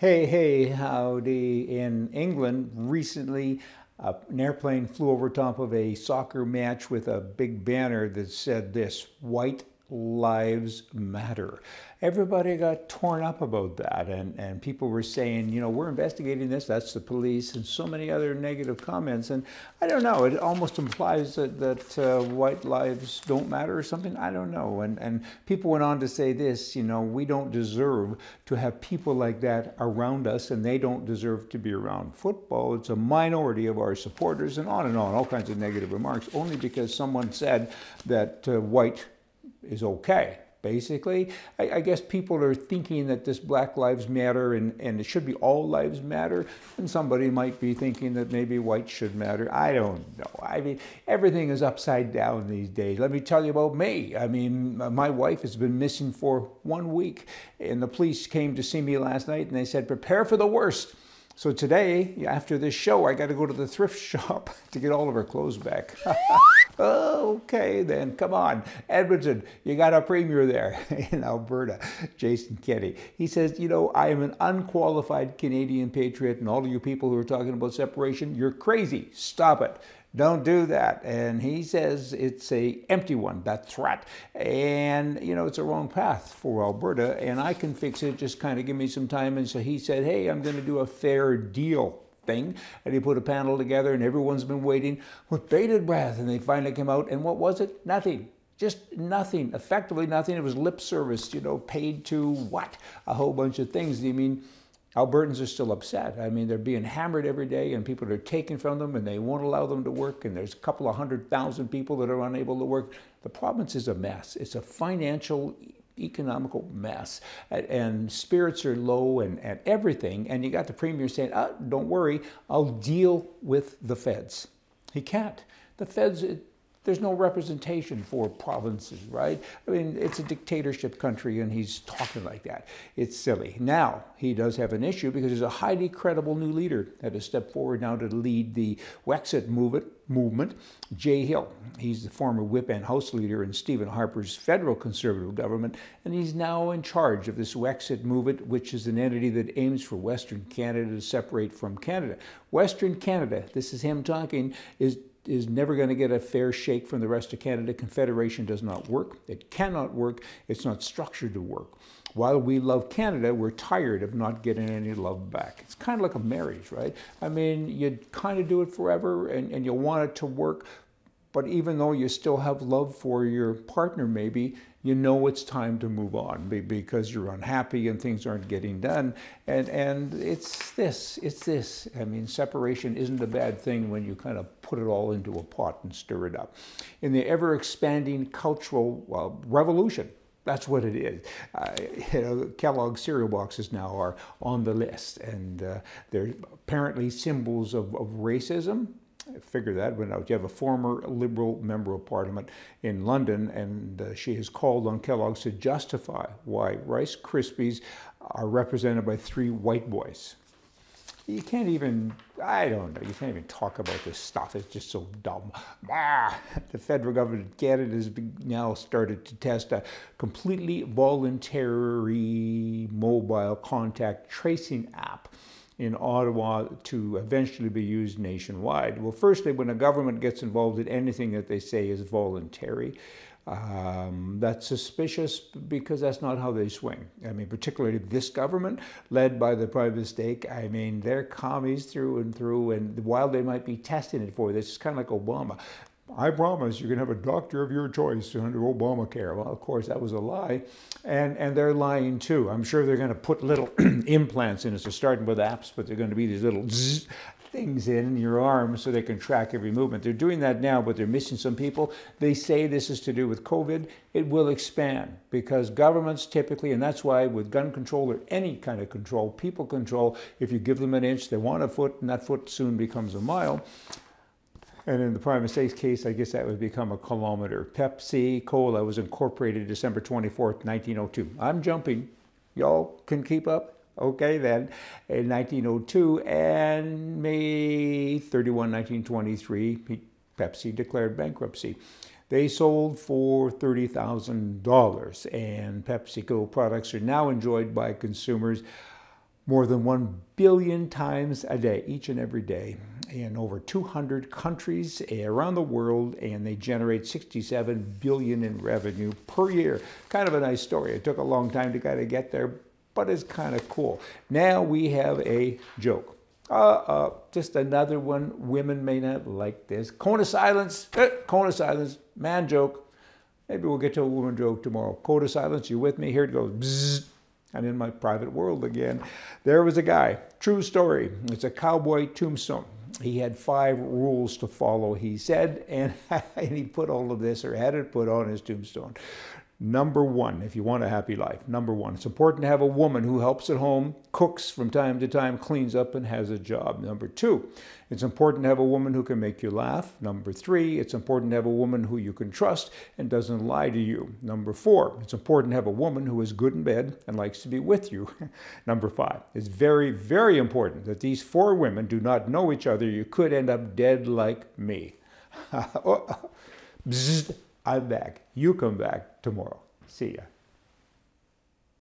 Hey, hey, howdy. In England, recently, uh, an airplane flew over top of a soccer match with a big banner that said this White Lives Matter. Everybody got torn up about that, and, and people were saying, you know, we're investigating this, that's the police, and so many other negative comments. And I don't know, it almost implies that, that uh, white lives don't matter or something. I don't know. And, and people went on to say this, you know, we don't deserve to have people like that around us, and they don't deserve to be around football. It's a minority of our supporters, and on and on, all kinds of negative remarks, only because someone said that uh, white is okay. Basically, I, I, guess people are thinking that this Black Lives Matter and, and it should be all lives matter, and somebody might be thinking that maybe white should matter. I don't know. I mean, everything is upside down these days. Let me tell you about me. I mean, my wife has been missing for one week, and the police came to see me last night and they said, prepare for the worst. So today, after this show, I got to go to the thrift shop to get all of her clothes back. okay, then come on. Edmonton, you got a premier there in Alberta, Jason Kenney. He says, You know, I am an unqualified Canadian patriot, and all of you people who are talking about separation, you're crazy. Stop it. Don't do that. And he says it's a empty one, that threat. And, you know, it's a wrong path for Alberta, and I can fix it. Just kind of give me some time. And so he said, Hey, I'm going to do a fair deal thing. And he put a panel together, and everyone's been waiting with bated breath. And they finally came out, and what was it? Nothing. Just nothing, effectively nothing. It was lip service, you know, paid to what? A whole bunch of things. I mean, Albertans are still upset. I mean, they're being hammered every day and people are taken from them and they won't allow them to work and there's a couple of hundred thousand people that are unable to work. The province is a mess. It's a financial economical mess. And spirits are low and, and everything and you got the premier saying oh, don't worry i'll deal with the feds. He can't. The feds there's no representation for provinces, right? I mean, it's a dictatorship country and he's talking like that. It's silly. Now, he does have an issue because there's a highly credible new leader that has stepped forward now to lead the Wexit movement, movement Jay Hill. He's the former whip and House leader in Stephen Harper's federal conservative government, and he's now in charge of this Wexit movement, which is an entity that aims for Western Canada to separate from Canada. Western Canada, this is him talking, is is never going to get a fair shake from the rest of Canada. Confederation does not work. It cannot work. It's not structured to work. While we love Canada, we're tired of not getting any love back. It's kind of like a marriage, right? I mean, you kind of do it forever and, and you want it to work, but even though you still have love for your partner, maybe, you know it's time to move on because you're unhappy and things aren't getting done. And, and it's this, it's this. I mean, separation isn't a bad thing when you kind of put it all into a pot and stir it up. In the ever expanding cultural well, revolution, that's what it is. Uh, you know, Kellogg's cereal boxes now are on the list, and uh, they're apparently symbols of, of racism figure that one out. You have a former Liberal member of Parliament in London, and uh, she has called on Kellogg's to justify why Rice Krispies are represented by three white boys. You can't even, I don't know, you can't even talk about this stuff. It's just so dumb. Ah, the federal government of Canada has now started to test a completely voluntary mobile contact tracing app in Ottawa to eventually be used nationwide. Well, firstly, when a government gets involved in anything that they say is voluntary, um, that's suspicious because that's not how they swing. I mean, particularly this government, led by the private stake, I mean, they're commies through and through. And while they might be testing it for this, it's kind of like Obama. I promise you can have a doctor of your choice under Obamacare. Well, of course, that was a lie. And, and they're lying too. I'm sure they're going to put little implants in it. So starting with apps, but they're going to be these little zzz things in your arm so they can track every movement. They're doing that now, but they're missing some people. They say this is to do with COVID. It will expand because governments typically, and that's why with gun control or any kind of control, people control, if you give them an inch, they want a foot, and that foot soon becomes a mile. And in the prime minister's case, I guess that would become a kilometer. Pepsi Cola was incorporated December 24th, 1902. I'm jumping. Y'all can keep up? Okay, then. In 1902 and May 31, 1923, Pepsi declared bankruptcy. They sold for $30,000, and PepsiCo products are now enjoyed by consumers more than 1 billion times a day, each and every day, in over 200 countries around the world, and they generate 67 billion in revenue per year. Kind of a nice story. It took a long time to kind of get there, but it's kind of cool. Now we have a joke. Uh, uh, just another one. Women may not like this. Cone of silence. Eh, cone of silence. Man joke. Maybe we'll get to a woman joke tomorrow. Cone of silence. You with me? Here it goes. Bzzz. I'm in my private world again. There was a guy, true story. It's a cowboy tombstone. He had five rules to follow, he said, and, and he put all of this or had it put on his tombstone. Number one, if you want a happy life, number one, it's important to have a woman who helps at home, cooks from time to time, cleans up, and has a job. Number two, it's important to have a woman who can make you laugh. Number three, it's important to have a woman who you can trust and doesn't lie to you. Number four, it's important to have a woman who is good in bed and likes to be with you. Number five, it's very, very important that these four women do not know each other. You could end up dead like me. I'm back. You come back tomorrow. See ya.